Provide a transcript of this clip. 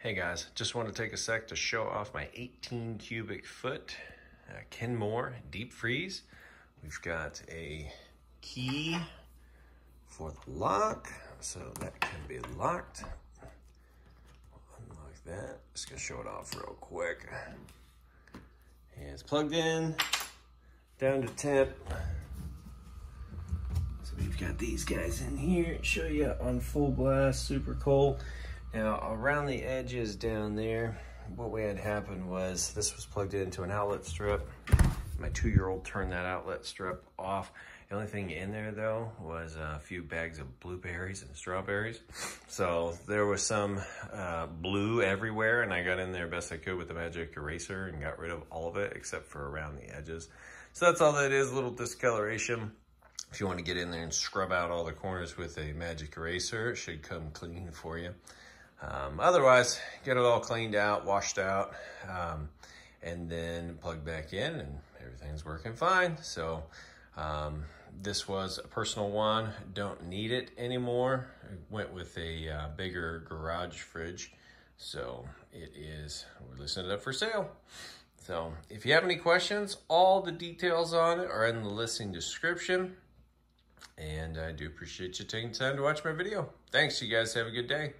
Hey guys, just want to take a sec to show off my 18 cubic foot uh, Kenmore deep freeze. We've got a key for the lock, so that can be locked. Unlock that. Just gonna show it off real quick. And it's plugged in, down to temp. So we've got these guys in here. Show you on full blast, super cold. Now around the edges down there, what we had happen was this was plugged into an outlet strip. My two-year-old turned that outlet strip off. The only thing in there though was a few bags of blueberries and strawberries. So there was some uh, blue everywhere and I got in there best I could with the magic eraser and got rid of all of it except for around the edges. So that's all that is, a little discoloration. If you want to get in there and scrub out all the corners with a magic eraser, it should come clean for you. Um, otherwise, get it all cleaned out, washed out, um, and then plug back in and everything's working fine. So um, this was a personal one, don't need it anymore. I went with a uh, bigger garage fridge. So it is, we're listing it up for sale. So if you have any questions, all the details on it are in the listing description. And I do appreciate you taking time to watch my video. Thanks, you guys. Have a good day.